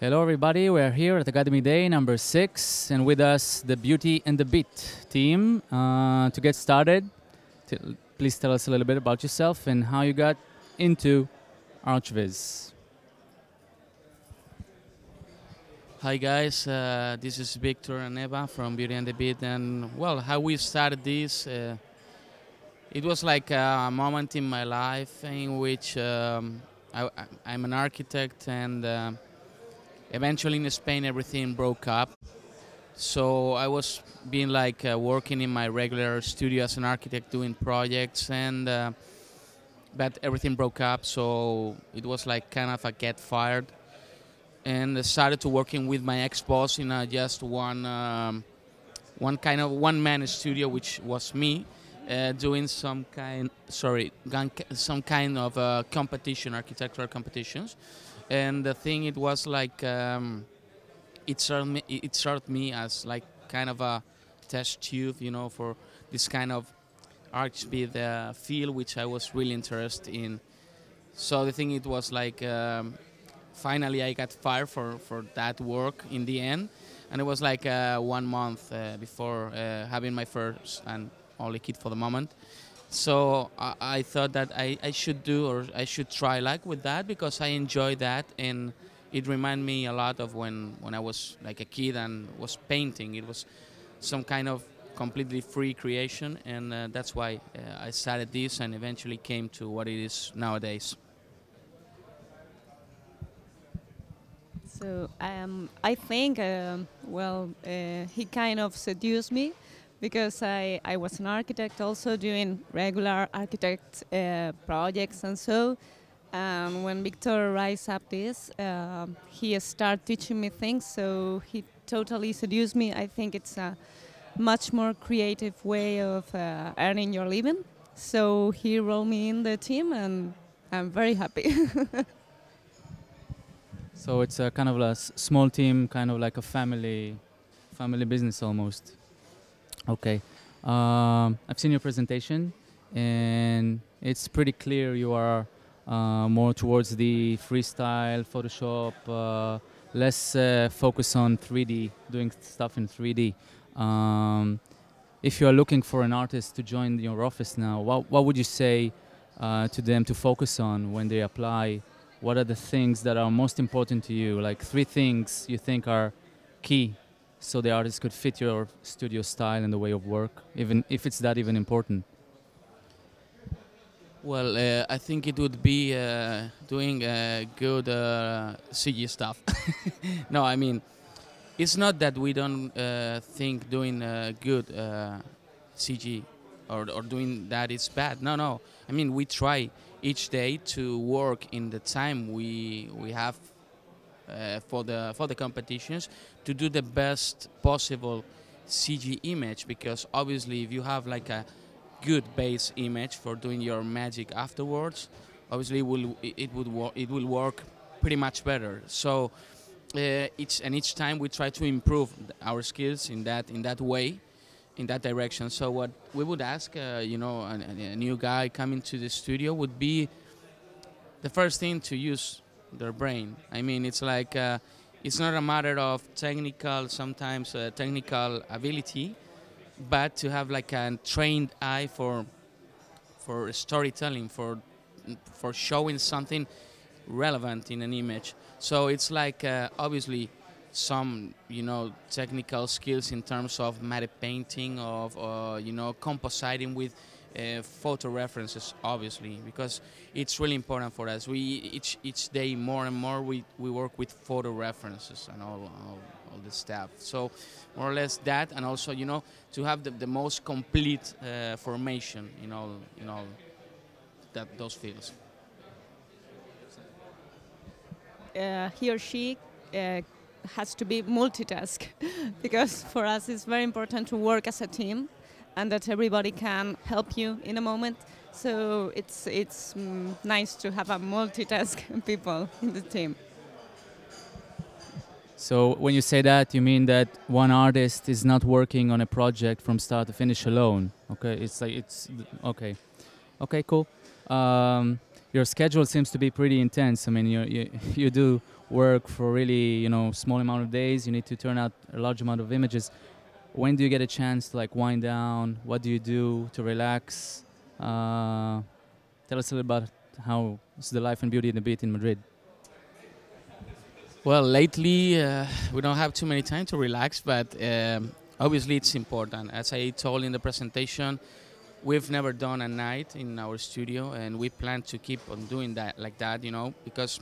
Hello, everybody. We're here at Academy Day number six, and with us the Beauty and the Bit team. Uh, to get started, please tell us a little bit about yourself and how you got into ArchViz. Hi guys, uh, this is Victor and Eva from Beauty and the Bit, and well, how we started this, uh, it was like a moment in my life in which um, I, am an architect, and uh, eventually in Spain everything broke up. So I was being like uh, working in my regular studio as an architect, doing projects, and uh, but everything broke up. So it was like kind of a get fired and started to working with my ex-boss in just one um, one kind of one-man studio, which was me, uh, doing some kind sorry some kind of uh, competition, architectural competitions, and the thing it was like um, it served me it me as like kind of a test tube, you know, for this kind of ArchViz uh, field, which I was really interested in. So the thing it was like. Um, finally I got fired for, for that work in the end. And it was like uh, one month uh, before uh, having my first and only kid for the moment. So I, I, thought that I, I should do or I should try like with that because I enjoy that and it reminded me a lot of when, when I was like a kid and was painting. It was some kind of completely free creation and uh, that's why uh, I started this and eventually came to what it is nowadays. So um, I think, uh, well, uh, he kind of seduced me because I, I was an architect also doing regular architect uh, projects and so. Um, when Victor rise up this, uh, he started teaching me things, so he totally seduced me. I think it's a much more creative way of uh, earning your living. So he rolled me in the team, and I'm very happy. So it's a kind of a small team, kind of like a family, family business almost. Okay, um, I've seen your presentation, and it's pretty clear you are uh, more towards the freestyle, Photoshop, uh, less uh, focus on 3D, doing stuff in 3D. Um, if you are looking for an artist to join your office now, what, what would you say uh, to them to focus on when they apply what are the things that are most important to you? Like three things you think are key so the artist could fit your studio style and the way of work even if it's that even important. Well uh, i think it would be uh, doing uh, good uh, cg stuff. No i mean it's not that we don't uh, think doing uh, good cg or, or doing that is bad. No no. I mean we try each day to work in the time we we have uh, for the for the competitions to do the best possible CG image because obviously if you have like a good base image for doing your magic afterwards obviously it will it would work it will work pretty much better. So uh, each and each time we try to improve our skills in that in that way in that direction. So what we would ask, uh, you know, a, a, new guy coming to the studio would be the first thing to use their brain. I mean, it's like uh, it's not a matter of technical, sometimes uh, technical ability, but to have like a trained eye for for storytelling, for for showing something relevant in an image. So it's like uh, obviously some you know technical skills in terms of matte painting of uh, you know compositing with uh, photo references obviously because it's really important for us. We each each day more and more we, we work with photo references and all, all, all the stuff. So more or less that and also you know to have the, the most complete uh, formation in all in all that those fields. Uh, he or she uh, has to be multitask because for us it's very important to work as a team and that everybody can help you in a moment. So it's it's mm, nice to have a multitask people in the team. So when you say that, you mean that one artist is not working on a project from start to finish alone. Okay, it's like it's okay, okay, cool. Um, your schedule seems to be pretty intense. I mean, you you you do work for really you know small amount of days. You need to turn out a large amount of images. When do you get a chance to like wind down? What do you do to relax? Uh, tell us a little about how is the life and beauty in the bit in Madrid. Well, lately uh, we don't have too many time to relax, but um, obviously it's important. As I told in the presentation, we've never done a night in our studio, and we plan to keep on doing that like that, you know, because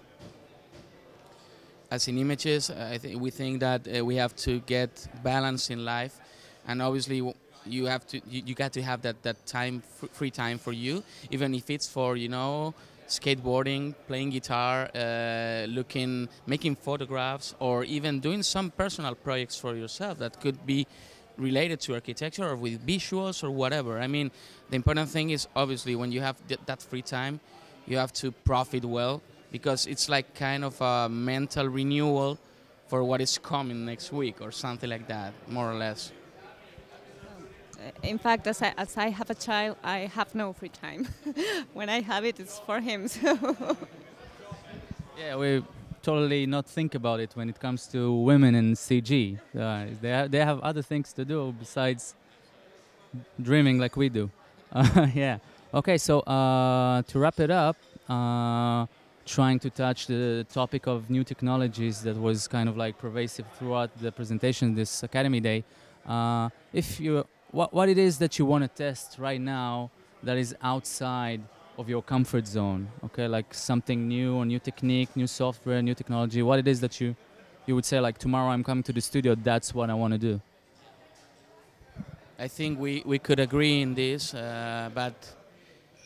as in images, I think we think that uh, we have to get balance in life, and obviously you have to you, you got to have that that time free time for you, even if it's for you know skateboarding, playing guitar, uh, looking, making photographs, or even doing some personal projects for yourself that could be related to architecture or with visuals or whatever. I mean, the important thing is obviously when you have th that free time, you have to profit well because it's like kind of a mental renewal for what is coming next week or something like that, more or less in fact, as I, as I have a child, I have no free time. when I have it, it's for him. So. Yeah, we totally not think about it when it comes to women in CG. Uh, they ha they have other things to do besides dreaming like we do. Uh, yeah. Okay, so uh, to wrap it up, uh, trying to touch the topic of new technologies that was kind of like pervasive throughout the presentation this Academy Day. Uh, if you what, what it is that you want to test right now that is outside of your comfort zone okay? Like something new or new technique new software new technology what it is that you you would say like tomorrow i'm coming to the studio that's what i want to do. I think we we could agree in this uh, but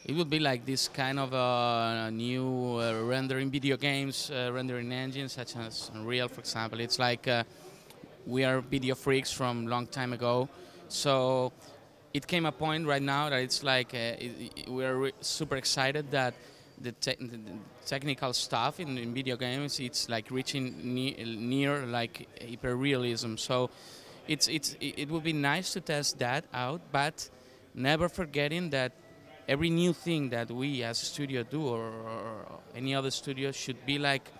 it would be like this kind of uh, new uh, rendering video games uh, rendering engines such as unreal for example. It's like uh, we are video freaks from long time ago. So it came a point right now that it's like uh, it, we're super excited that the, te the, technical stuff in, in, video games it's like reaching ne near like hyperrealism. So it's it's it would be nice to test that out, but never forgetting that every new thing that we as a studio do or, or any other studio should be like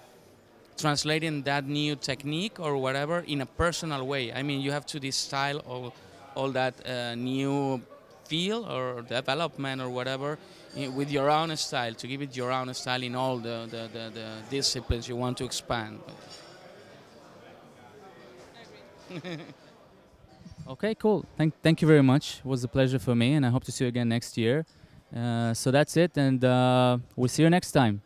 translating that new technique or whatever in a personal way. I mean, you have to this style of all that uh, new feel or development or whatever with your own style to give it your own style in all the, the, the, the disciplines you want to expand. okay, cool. Thank, thank you very much. It was a pleasure for me, and I hope to see you again next year. Uh, so that's it, and uh, we'll see you next time.